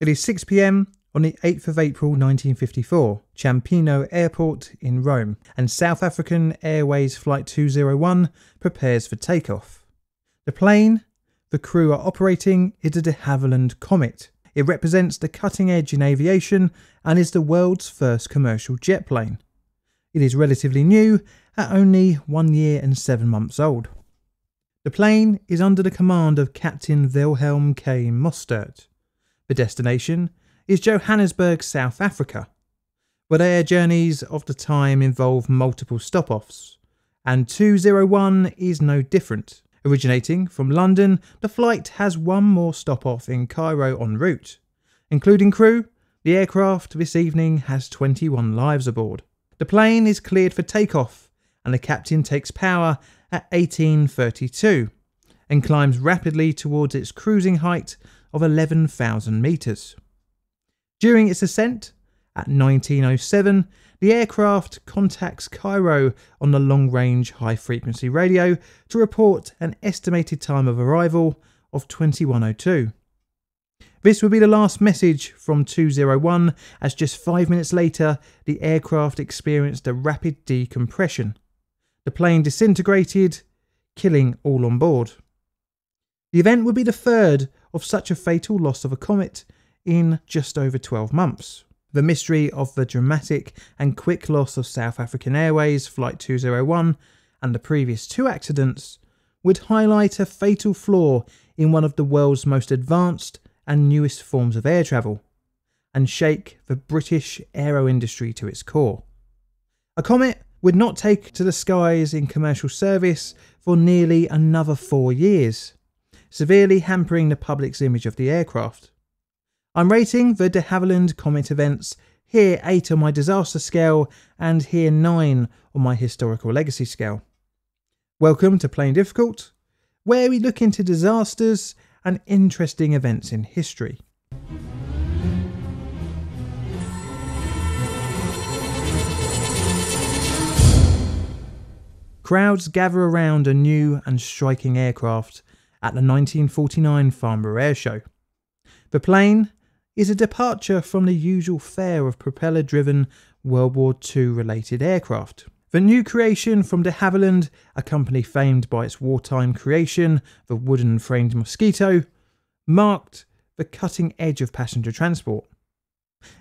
It is 6 pm on the 8th of April 1954, Ciampino Airport in Rome, and South African Airways Flight 201 prepares for takeoff. The plane the crew are operating is a de Havilland Comet. It represents the cutting edge in aviation and is the world's first commercial jet plane. It is relatively new at only one year and seven months old. The plane is under the command of Captain Wilhelm K. Mostert. The destination is Johannesburg, South Africa, but air journeys of the time involve multiple stop offs, and 201 is no different. Originating from London, the flight has one more stop off in Cairo en route. Including crew, the aircraft this evening has 21 lives aboard. The plane is cleared for takeoff, and the captain takes power at 1832 and climbs rapidly towards its cruising height of 11,000 metres. During its ascent, at 1907, the aircraft contacts Cairo on the long range high frequency radio to report an estimated time of arrival of 2102. This would be the last message from 201, as just five minutes later, the aircraft experienced a rapid decompression. The plane disintegrated, killing all on board. The event would be the third of such a fatal loss of a comet in just over 12 months. The mystery of the dramatic and quick loss of South African Airways Flight 201 and the previous two accidents would highlight a fatal flaw in one of the world's most advanced and newest forms of air travel and shake the British aero industry to its core. A comet would not take to the skies in commercial service for nearly another four years, severely hampering the public's image of the aircraft. I'm rating the de Havilland Comet events here 8 on my disaster scale and here 9 on my historical legacy scale. Welcome to Plainly Difficult, where we look into disasters and interesting events in history. Crowds gather around a new and striking aircraft at the 1949 Farnborough Air Show. The plane is a departure from the usual fare of propeller driven World War II related aircraft. The new creation from de Havilland, a company famed by its wartime creation, the wooden framed Mosquito, marked the cutting edge of passenger transport.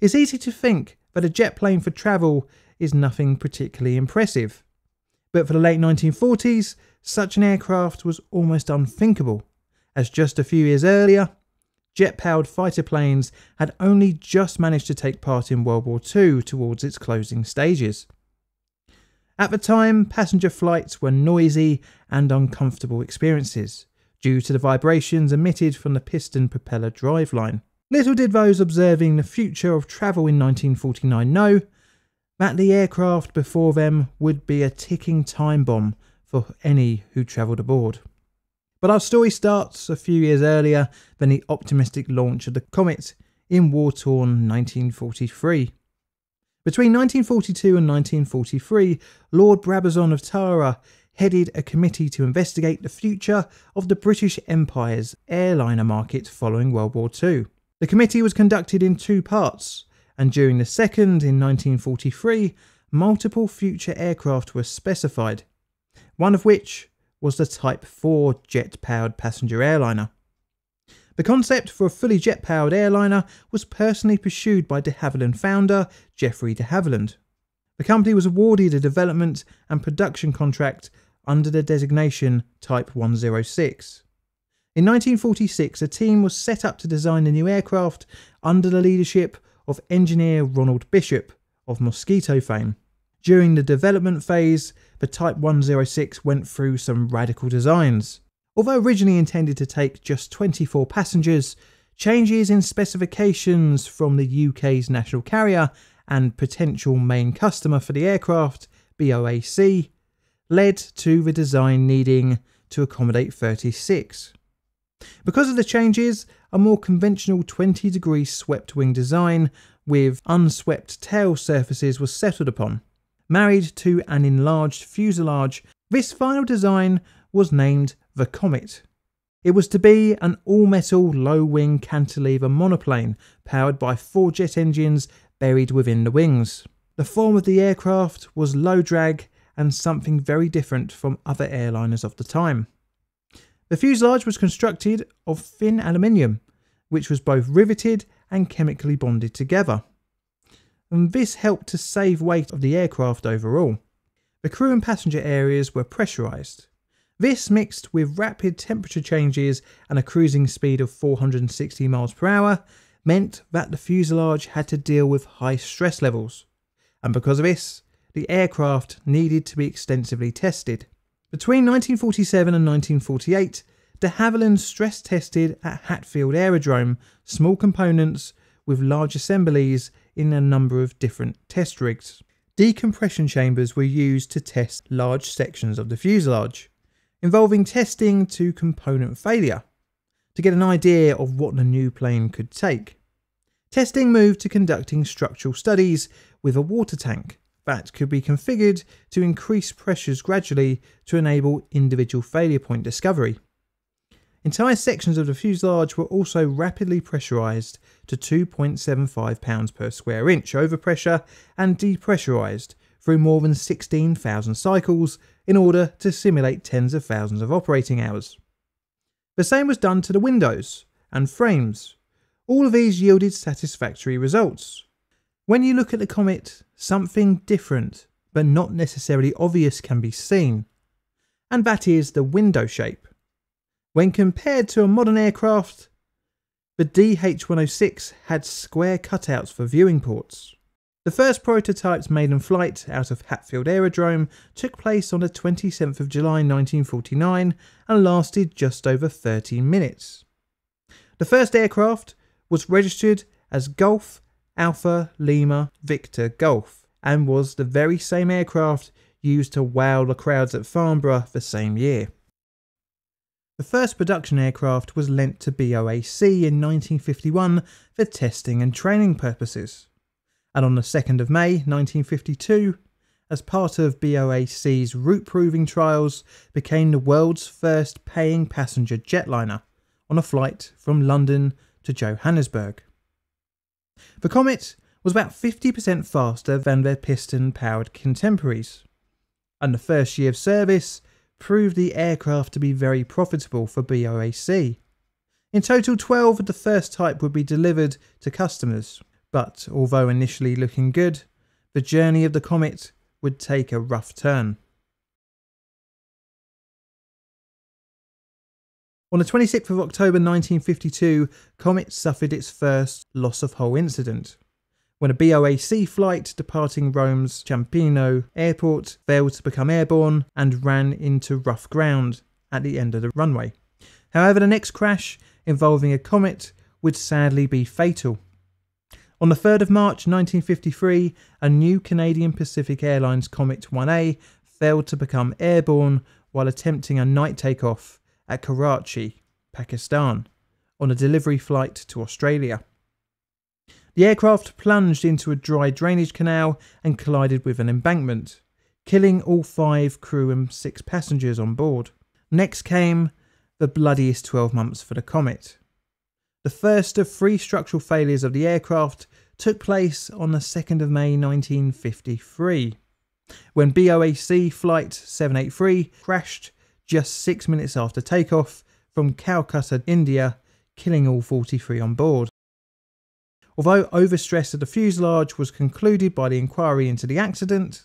It's easy to think that a jet plane for travel is nothing particularly impressive. But for the late 1940s, such an aircraft was almost unthinkable, as just a few years earlier, jet powered fighter planes had only just managed to take part in World War II towards its closing stages. At the time, passenger flights were noisy and uncomfortable experiences due to the vibrations emitted from the piston propeller driveline. Little did those observing the future of travel in 1949 know that the aircraft before them would be a ticking time bomb for any who travelled aboard. But our story starts a few years earlier than the optimistic launch of the Comet in war torn 1943. Between 1942 and 1943, Lord Brabazon of Tara headed a committee to investigate the future of the British Empire's airliner market following World War II. The committee was conducted in two parts, and during the second in 1943, multiple future aircraft were specified, one of which was the Type 4 jet powered passenger airliner. The concept for a fully jet powered airliner was personally pursued by de Havilland founder Geoffrey de Havilland. The company was awarded a development and production contract under the designation Type 106. In 1946, a team was set up to design the new aircraft under the leadership of engineer Ronald Bishop of Mosquito fame. During the development phase, the Type 106 went through some radical designs. Although originally intended to take just 24 passengers, changes in specifications from the UK's national carrier and potential main customer for the aircraft, BOAC, led to the design needing to accommodate 36. Because of the changes, a more conventional 20 degree swept wing design with unswept tail surfaces was settled upon. Married to an enlarged fuselage, this final design was named the Comet. It was to be an all metal, low wing cantilever monoplane powered by four jet engines buried within the wings. The form of the aircraft was low drag and something very different from other airliners of the time. The fuselage was constructed of thin aluminium, which was both riveted and chemically bonded together. And this helped to save weight of the aircraft overall. The crew and passenger areas were pressurised. This mixed with rapid temperature changes and a cruising speed of 460 miles per hour meant that the fuselage had to deal with high stress levels. And because of this, the aircraft needed to be extensively tested. Between 1947 and 1948, de Havilland stress tested at Hatfield Aerodrome small components with large assemblies in a number of different test rigs. Decompression chambers were used to test large sections of the fuselage involving testing to component failure to get an idea of what the new plane could take. Testing moved to conducting structural studies with a water tank that could be configured to increase pressures gradually to enable individual failure point discovery. Entire sections of the fuselage were also rapidly pressurised to 2.75 pounds per square inch overpressure and depressurised through more than 16,000 cycles in order to simulate tens of thousands of operating hours. The same was done to the windows and frames. All of these yielded satisfactory results. When you look at the Comet, something different but not necessarily obvious can be seen, and that is the window shape. When compared to a modern aircraft, the DH106 had square cutouts for viewing ports. The first prototypes made in flight out of Hatfield Aerodrome took place on the 27th of July 1949 and lasted just over 13 minutes. The first aircraft was registered as Golf Alpha Lima Victor Golf and was the very same aircraft used to wow the crowds at Farnborough the same year. The first production aircraft was lent to BOAC in 1951 for testing and training purposes and on the 2nd of May 1952, as part of BOAC's route proving trials, became the world's first paying passenger jetliner on a flight from London to Johannesburg. The Comet was about 50% faster than their piston powered contemporaries, and the first year of service proved the aircraft to be very profitable for BOAC. In total, 12 of the first type would be delivered to customers, but although initially looking good, the journey of the comet would take a rough turn. On the 26th of October 1952, Comet suffered its first loss of hull incident when a BOAC flight departing Rome's Ciampino airport failed to become airborne and ran into rough ground at the end of the runway. However, the next crash involving a Comet would sadly be fatal. On the 3rd of March 1953, a new Canadian Pacific Airlines Comet 1A failed to become airborne while attempting a night takeoff at Karachi, Pakistan, on a delivery flight to Australia. The aircraft plunged into a dry drainage canal and collided with an embankment, killing all five crew and six passengers on board. Next came the bloodiest 12 months for the Comet. The first of three structural failures of the aircraft took place on the 2nd of May 1953, when BOAC Flight 783 crashed just six minutes after takeoff from Calcutta, India, killing all 43 on board. Although overstress of the fuselage was concluded by the inquiry into the accident,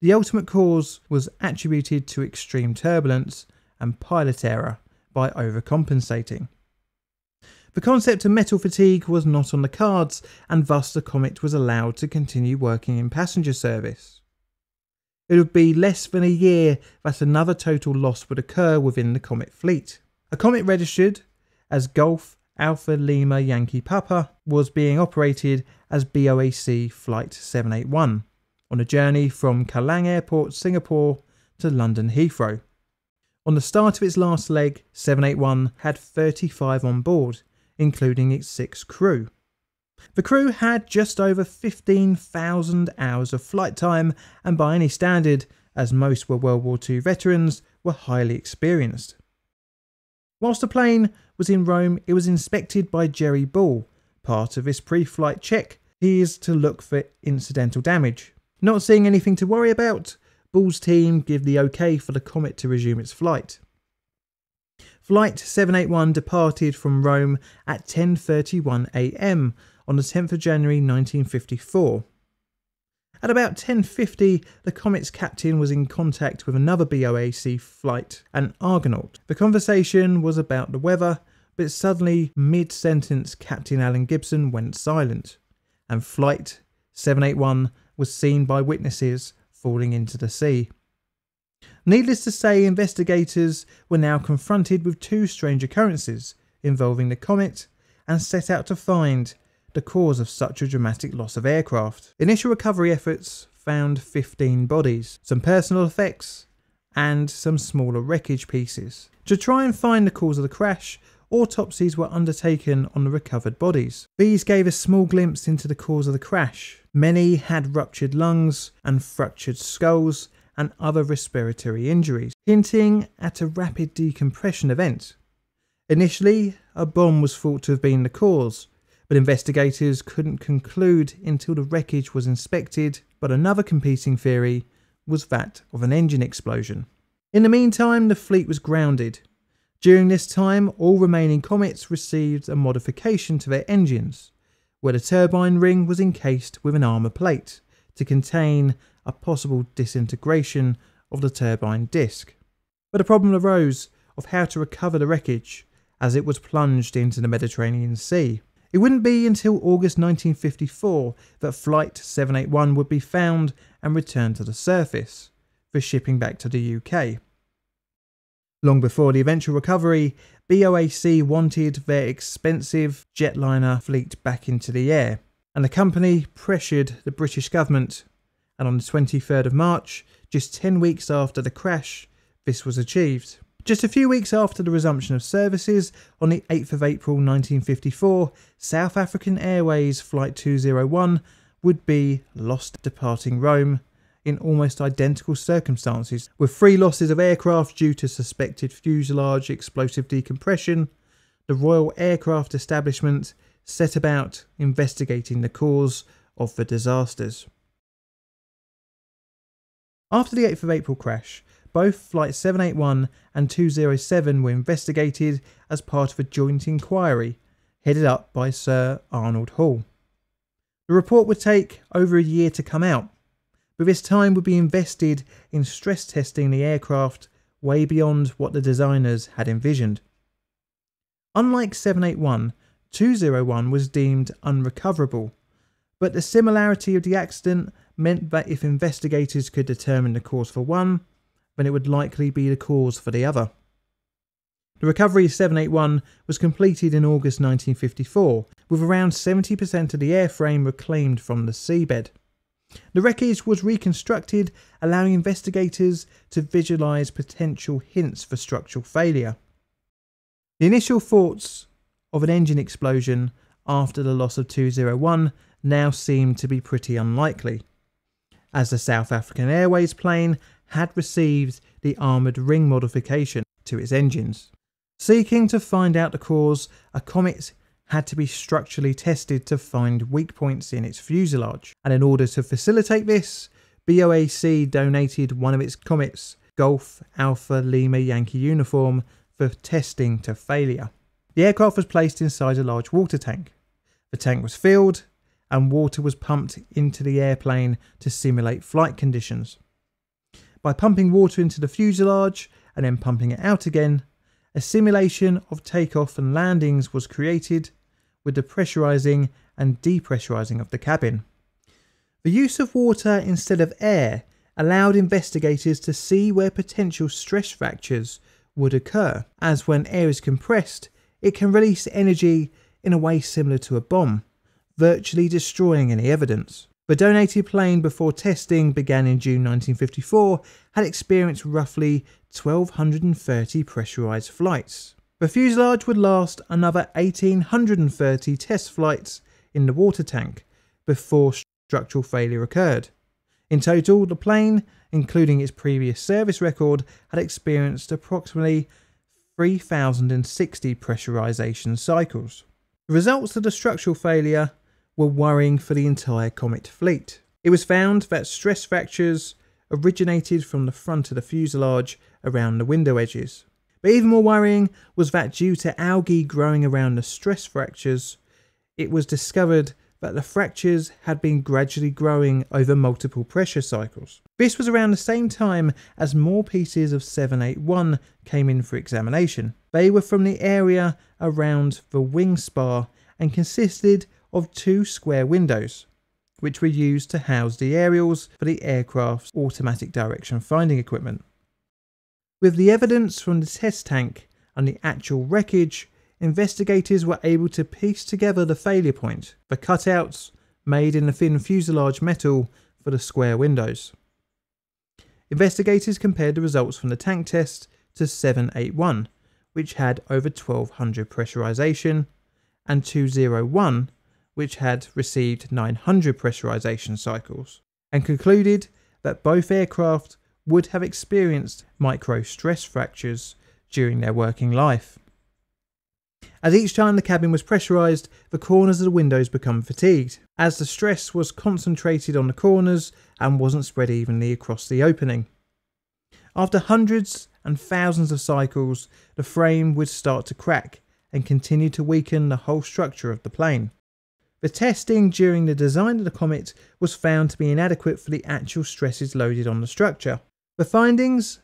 the ultimate cause was attributed to extreme turbulence and pilot error by overcompensating. The concept of metal fatigue was not on the cards, and thus the Comet was allowed to continue working in passenger service. It would be less than a year that another total loss would occur within the Comet fleet. A Comet registered as Golf Alpha Lima Yankee Papa was being operated as BOAC Flight 781 on a journey from Kallang Airport, Singapore to London Heathrow. On the start of its last leg, 781 had 35 on board, including its six crew. The crew had just over 15,000 hours of flight time, and by any standard, as most were World War II veterans, were highly experienced. Whilst the plane was in Rome, it was inspected by Jerry Ball. Part of his pre flight check he is to look for incidental damage. Not seeing anything to worry about, Ball's team give the okay for the Comet to resume its flight. Flight 781 departed from Rome at 10:31 a.m. on the 10th of January 1954. At about 10.50, the Comet's captain was in contact with another BOAC flight, an Argonaut. The conversation was about the weather, but suddenly, mid-sentence, Captain Alan Gibson went silent, and Flight 781 was seen by witnesses falling into the sea. Needless to say, investigators were now confronted with two strange occurrences involving the comet and set out to find the cause of such a dramatic loss of aircraft. Initial recovery efforts found 15 bodies, some personal effects, and some smaller wreckage pieces. To try and find the cause of the crash, autopsies were undertaken on the recovered bodies. These gave a small glimpse into the cause of the crash. Many had ruptured lungs and fractured skulls and other respiratory injuries, hinting at a rapid decompression event. Initially, a bomb was thought to have been the cause, but investigators couldn't conclude until the wreckage was inspected. But another competing theory was that of an engine explosion. In the meantime, the fleet was grounded. During this time, all remaining Comets received a modification to their engines, where the turbine ring was encased with an armour plate to contain a possible disintegration of the turbine disc. But a problem arose of how to recover the wreckage as it was plunged into the Mediterranean Sea. It wouldn't be until August 1954 that Flight 781 would be found and returned to the surface for shipping back to the UK. Long before the eventual recovery, BOAC wanted their expensive jetliner fleet back into the air, and the company pressured the British government. And on the 23rd of March, just 10 weeks after the crash, this was achieved. Just a few weeks after the resumption of services, on the 8th of April 1954, South African Airways Flight 201 would be lost departing Rome in almost identical circumstances, with three losses of aircraft due to suspected fuselage explosive decompression. The Royal Aircraft Establishment set about investigating the cause of the disasters. After the 8th of April crash, both Flight 781 and 207 were investigated as part of a joint inquiry headed up by Sir Arnold Hall. The report would take over a year to come out, but this time would be invested in stress testing the aircraft way beyond what the designers had envisioned. Unlike 781, 201 was deemed unrecoverable, but the similarity of the accident meant that if investigators could determine the cause for one, then it would likely be the cause for the other. The recovery of 781 was completed in August 1954, with around 70% of the airframe reclaimed from the seabed. The wreckage was reconstructed, allowing investigators to visualise potential hints for structural failure. The initial thoughts of an engine explosion after the loss of 201 now seemed to be pretty unlikely, as the South African Airways plane had received the armoured ring modification to its engines. Seeking to find out the cause, a Comet had to be structurally tested to find weak points in its fuselage. And in order to facilitate this, BOAC donated one of its Comets, Golf Alpha Lima Yankee uniform, for testing to failure. The aircraft was placed inside a large water tank. The tank was filled, and water was pumped into the airplane to simulate flight conditions. By pumping water into the fuselage and then pumping it out again, a simulation of takeoff and landings was created with the pressurizing and depressurizing of the cabin. The use of water instead of air allowed investigators to see where potential stress fractures would occur, as when air is compressed, it can release energy in a way similar to a bomb, virtually destroying any evidence. The donated plane before testing began in June 1954 had experienced roughly 1230 pressurized flights. The fuselage would last another 1830 test flights in the water tank before structural failure occurred. In total, the plane, including its previous service record, had experienced approximately 3,060 pressurization cycles. The results of the structural failure were worrying for the entire Comet fleet. It was found that stress fractures originated from the front of the fuselage around the window edges. But even more worrying was that due to algae growing around the stress fractures, it was discovered that the fractures had been gradually growing over multiple pressure cycles. This was around the same time as more pieces of 781 came in for examination. They were from the area around the wing spar and consisted of two square windows, which were used to house the aerials for the aircraft's automatic direction finding equipment. With the evidence from the test tank and the actual wreckage, investigators were able to piece together the failure point, the cutouts made in the thin fuselage metal for the square windows. Investigators compared the results from the tank test to 781, which had over 1200 pressurization, and 201, which had received 900 pressurization cycles, and concluded that both aircraft would have experienced micro stress fractures during their working life. As each time the cabin was pressurised, the corners of the windows become fatigued, as the stress was concentrated on the corners and wasn't spread evenly across the opening. After hundreds and thousands of cycles, the frame would start to crack and continue to weaken the whole structure of the plane. The testing during the design of the Comet was found to be inadequate for the actual stresses loaded on the structure. The findings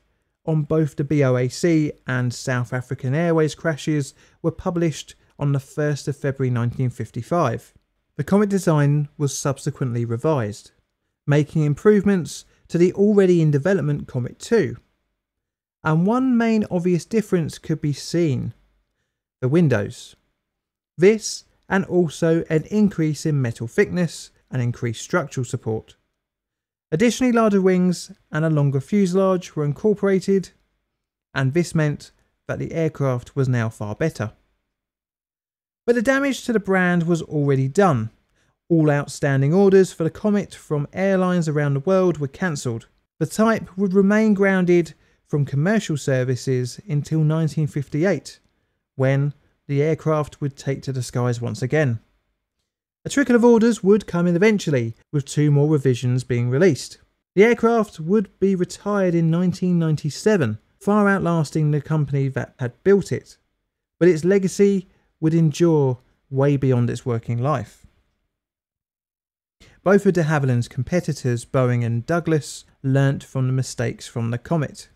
on both the BOAC and South African Airways crashes were published on the 1st of February 1955. The Comet design was subsequently revised, making improvements to the already in development Comet 2. And one main obvious difference could be seen the windows. This and also an increase in metal thickness and increased structural support. Additionally, larger wings and a longer fuselage were incorporated, and this meant that the aircraft was now far better. But the damage to the brand was already done. All outstanding orders for the Comet from airlines around the world were cancelled. The type would remain grounded from commercial services until 1958, when the aircraft would take to the skies once again. A trickle of orders would come in eventually, with two more revisions being released. The aircraft would be retired in 1997, far outlasting the company that had built it, but its legacy would endure way beyond its working life. Both of de Havilland's competitors, Boeing and Douglas, learnt from the mistakes from the Comet,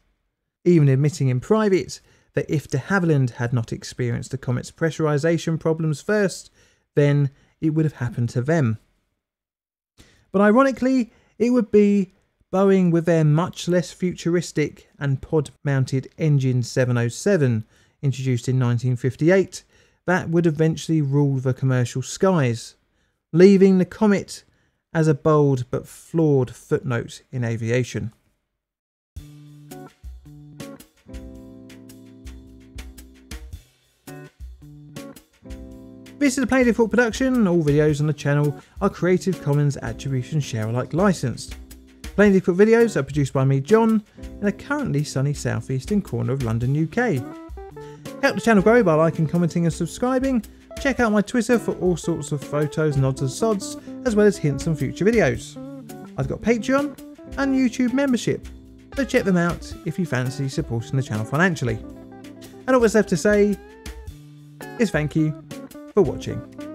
even admitting in private that if de Havilland had not experienced the Comet's pressurization problems first, then it would have happened to them. But ironically, it would be Boeing with their much less futuristic and pod mounted Engine 707, introduced in 1958, that would eventually rule the commercial skies, leaving the Comet as a bold but flawed footnote in aviation. This is a Plainly Difficult production, all videos on the channel are Creative Commons Attribution Share Alike licensed. Plainly Difficult videos are produced by me, John, in a currently sunny southeastern corner of London, UK. Help the channel grow by liking, commenting and subscribing. Check out my Twitter for all sorts of photos, nods and sods, as well as hints on future videos. I've got Patreon and YouTube membership, so check them out if you fancy supporting the channel financially. And all that's left to say is thank you for watching.